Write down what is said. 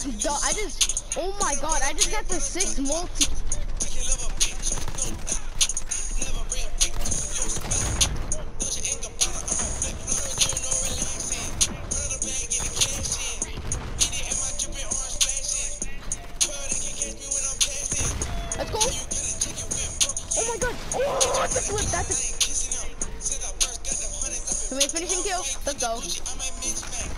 Oh my god, I just got the six multi. Let's go. Oh my god. Oh, that's a flip. That's a. Can we finishing kill? Let's go.